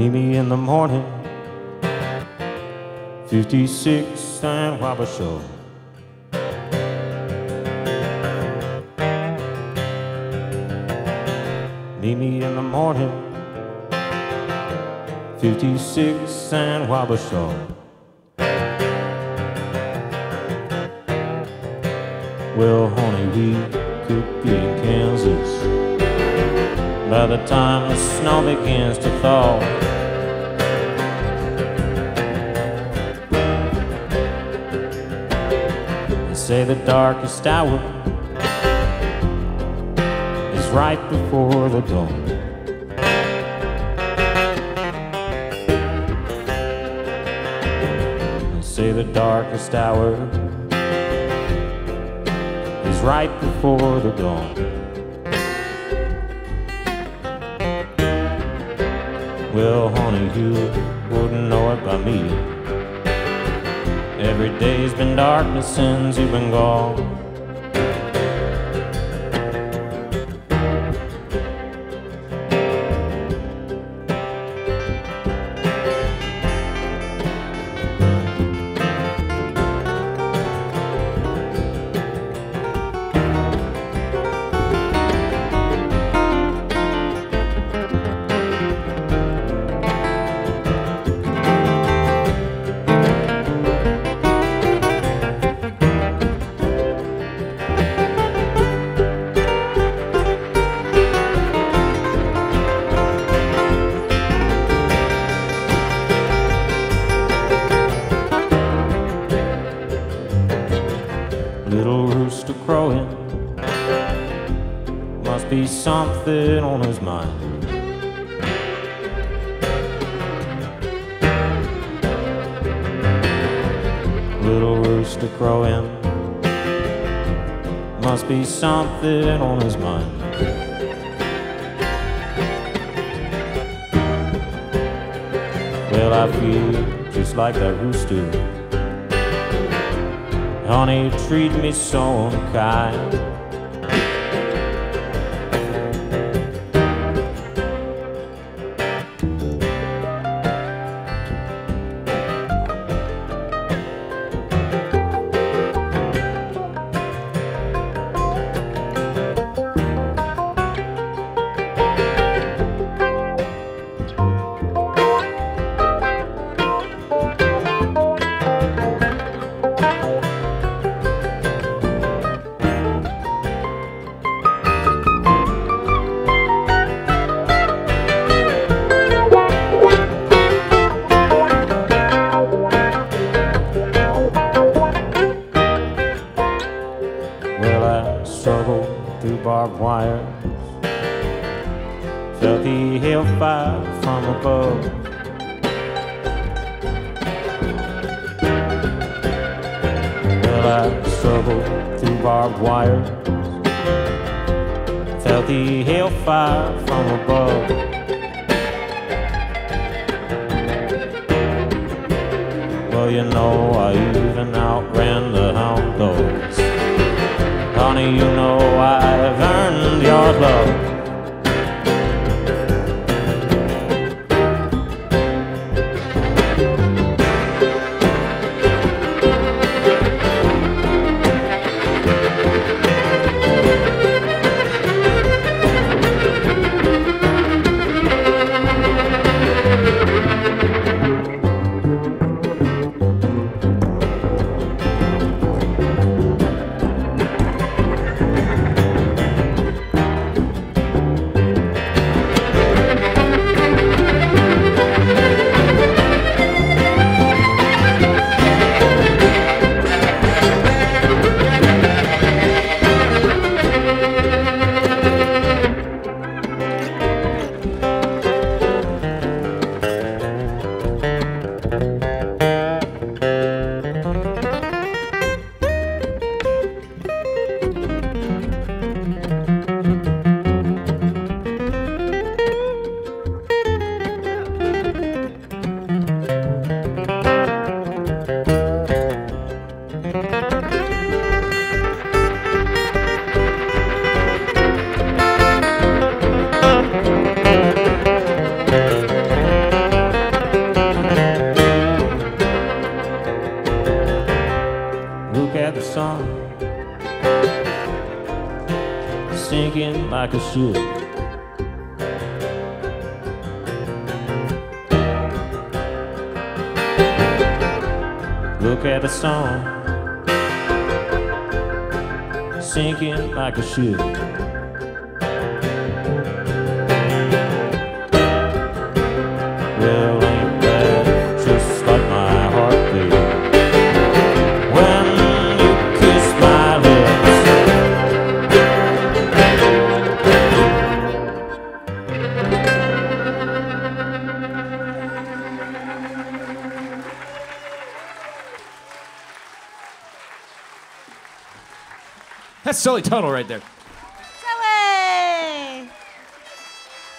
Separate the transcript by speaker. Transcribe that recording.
Speaker 1: Meet me in the morning, 56 and Wabasha. Meet me in the morning, 56 and Wabasha. Well, honey, we could be in Kansas by the time the snow begins to thaw. They say the darkest hour is right before the dawn. Say the darkest hour right before the dawn. Well, honey, you wouldn't know it by me. Every day's been darkness since you've been gone. Something on his mind. Little rooster crowing must be something on his mind. Well, I feel just like that rooster. Honey, treat me so unkind. Wires, felt the hellfire from above. Well, I struggled through barbed wires, felt the hellfire from above. Well, you know, I even outran the hound dogs. Honey, you like. Look at the sun sinking like a ship.
Speaker 2: That's Sully Tuttle right there.